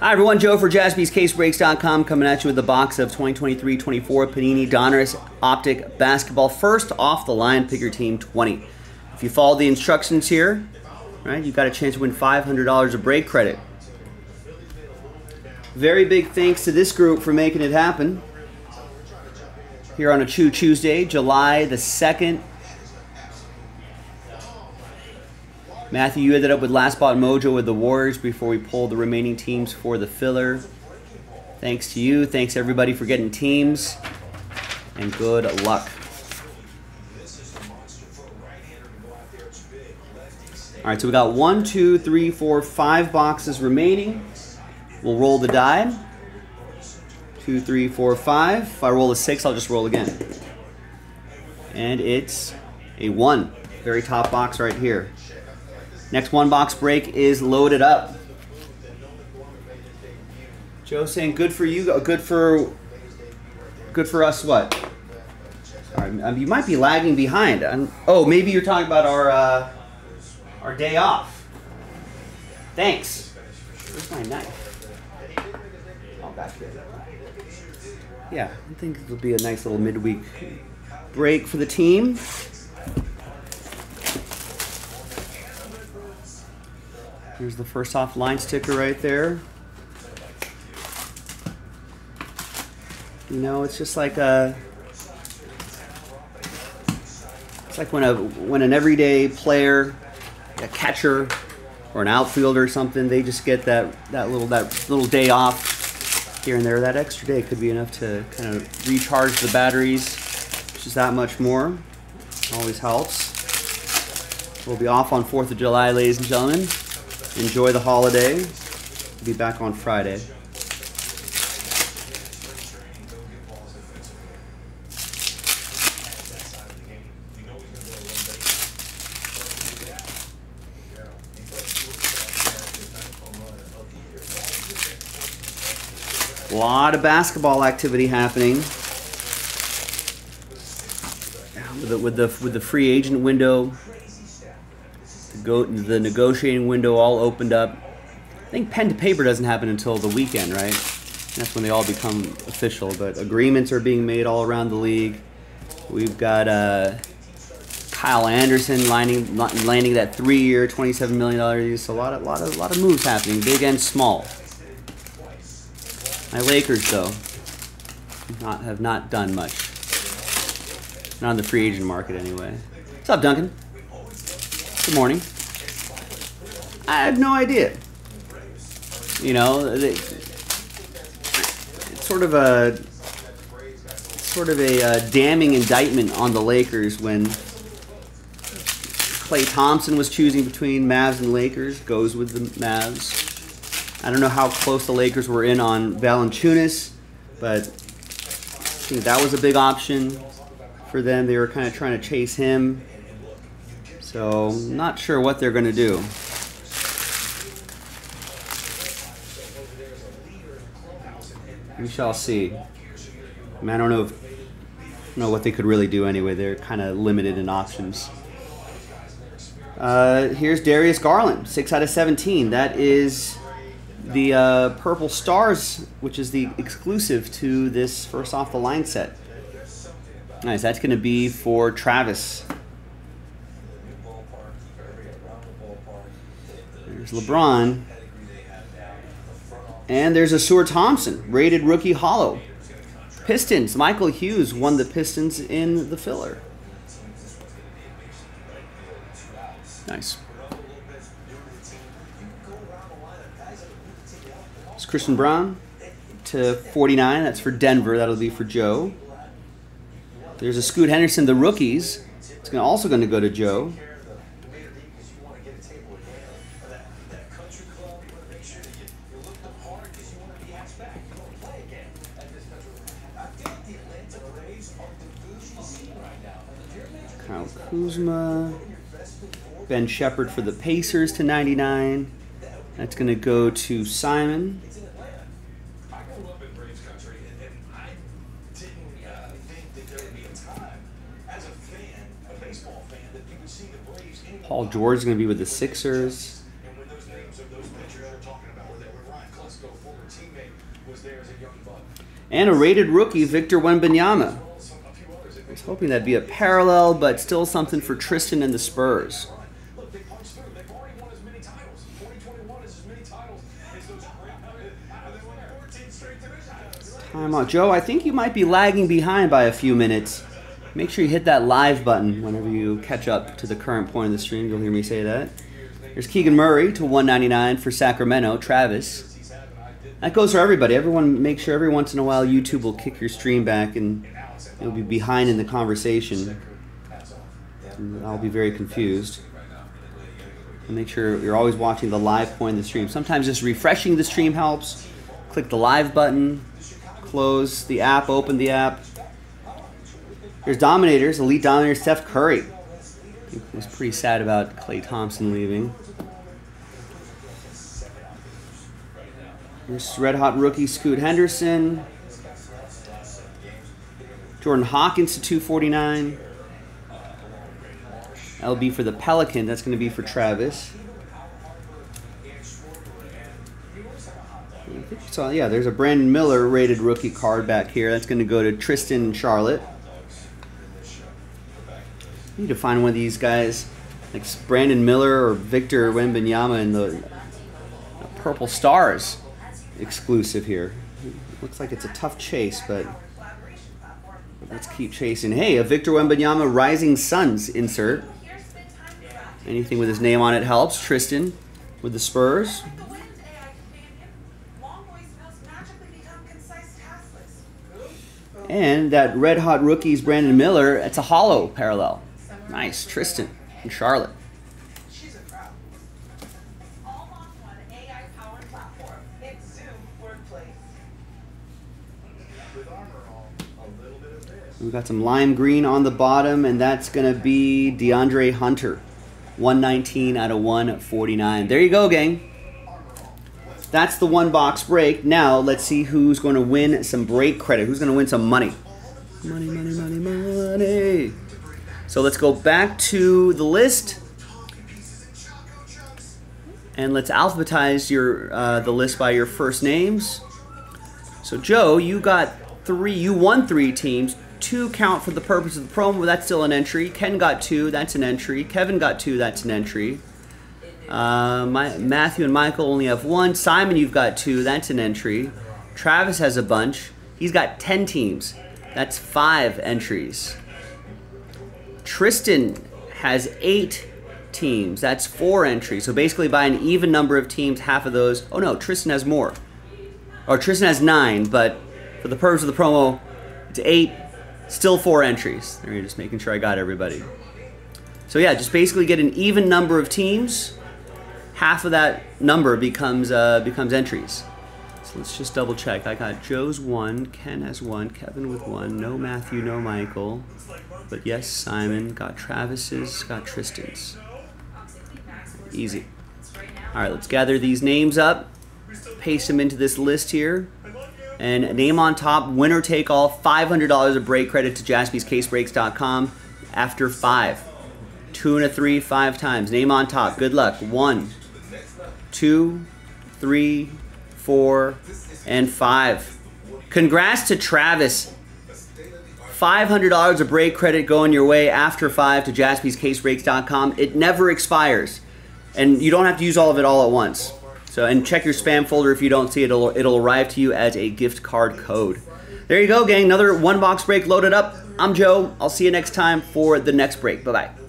Hi, everyone. Joe for jaspyscasebreaks.com coming at you with the box of 2023-24 Panini Donruss Optic Basketball. First off the line, pick your team 20. If you follow the instructions here, right, you've got a chance to win $500 of break credit. Very big thanks to this group for making it happen. Here on a Chew Tuesday, July the 2nd, Matthew, you ended up with last spot mojo with the Warriors before we pulled the remaining teams for the filler. Thanks to you. Thanks everybody for getting teams. And good luck. All right, so we got one, two, three, four, five boxes remaining. We'll roll the die. Two, three, four, five. If I roll a six, I'll just roll again. And it's a one. Very top box right here. Next one box break is loaded up. Joe saying good for you, good for good for us what? Um, you might be lagging behind. I'm, oh, maybe you're talking about our uh, our day off. Thanks. Where's my knife? Oh, back here. Yeah, I think it'll be a nice little midweek break for the team. Here's the first off line sticker right there. You know, it's just like a it's like when a when an everyday player, a catcher or an outfielder or something, they just get that that little that little day off here and there. That extra day could be enough to kind of recharge the batteries, is that much more. Always helps. We'll be off on 4th of July, ladies and gentlemen. Enjoy the holiday. Be back on Friday. A lot of basketball activity happening with the, with the with the free agent window go the negotiating window all opened up. I think pen to paper doesn't happen until the weekend, right? That's when they all become official. But agreements are being made all around the league. We've got uh, Kyle Anderson landing landing that three-year, twenty-seven million dollar deal. So a lot of lot of lot of moves happening, big and small. My Lakers, though, not have not done much. Not on the free agent market, anyway. What's up, Duncan? Good morning. I had no idea. You know, it's sort of a sort of a uh, damning indictment on the Lakers when Klay Thompson was choosing between Mavs and Lakers, goes with the Mavs. I don't know how close the Lakers were in on Valanciunas, but I think that was a big option for them. They were kind of trying to chase him. So, not sure what they're going to do. We shall see. I, mean, I don't know if, know what they could really do anyway. They're kind of limited in options. Uh, here's Darius Garland, 6 out of 17. That is the uh, Purple Stars, which is the exclusive to this first off the line set. Nice. That's going to be for Travis. There's LeBron. And there's Ausar Thompson, rated rookie hollow. Pistons, Michael Hughes won the Pistons in the filler. Nice. It's Christian Braun to 49. That's for Denver. That'll be for Joe. There's a Scoot Henderson, the rookies. It's also going to go to Joe. Kyle Kuzma. Ben Sheppard for the Pacers to 99. That's going to go to Simon. Paul George is going to be with the Sixers. And a rated rookie, Victor Wembanyama. Hoping that'd be a parallel, but still something for Tristan and the Spurs. Time out. Joe, I think you might be lagging behind by a few minutes. Make sure you hit that live button whenever you catch up to the current point of the stream. You'll hear me say that. There's Keegan Murray to 199 for Sacramento. Travis. That goes for everybody. Everyone, make sure every once in a while YouTube will kick your stream back and you'll be behind in the conversation. And I'll be very confused. And make sure you're always watching the live point of the stream. Sometimes just refreshing the stream helps. Click the live button, close the app, open the app. There's Dominators, Elite Dominator Steph Curry. He was pretty sad about Klay Thompson leaving. This red hot rookie Scoot Henderson. Jordan Hawkins to 249. LB for the Pelican. That's going to be for Travis. So yeah, there's a Brandon Miller rated rookie card back here. That's going to go to Tristan Charlotte. Need to find one of these guys, like Brandon Miller or Victor Wembanyama in the Purple Stars exclusive here. Looks like it's a tough chase, but let's keep chasing. Hey, a Victor Wembanyama Rising Suns insert. Anything with his name on it helps. Tristan with the Spurs. And that red hot rookies Brandon Miller, it's a hollow parallel. Nice, Tristan and Charlotte. We've got some lime green on the bottom, and that's going to be DeAndre Hunter. 119 out of 149. There you go, gang. That's the one box break. Now, let's see who's going to win some break credit. Who's going to win some money? Money, money, money, money. So let's go back to the list. And let's alphabetize your uh, the list by your first names. So Joe, you got three. You won three teams. Two count for the purpose of the promo. That's still an entry. Ken got two. That's an entry. Kevin got two. That's an entry. Uh, my, Matthew and Michael only have one. Simon, you've got two. That's an entry. Travis has a bunch. He's got 10 teams. That's five entries. Tristan has eight teams. That's four entries. So basically, by an even number of teams, half of those. Oh no, Tristan has more. Or Tristan has nine, but for the purpose of the promo, it's eight. Still four entries. There, you're just making sure I got everybody. So yeah, just basically get an even number of teams. Half of that number becomes uh, becomes entries. So let's just double check. I got Joe's one, Ken has one, Kevin with one, no Matthew, no Michael. But yes, Simon. Got Travis's, got Tristan's. Easy. All right, let's gather these names up, paste them into this list here. And name on top, winner take all, $500 of break credit to jaspyscasebreaks.com after five. Two and a three, five times. Name on top. Good luck. One, two, three, four, and five. Congrats to Travis. $500 of break credit going your way after 5 to jaspyscasebreaks.com. It never expires. And you don't have to use all of it all at once. So and check your spam folder if you don't see it. It'll, it'll arrive to you as a gift card code. There you go, gang. Another one box break loaded up. I'm Joe. I'll see you next time for the next break. Bye-bye.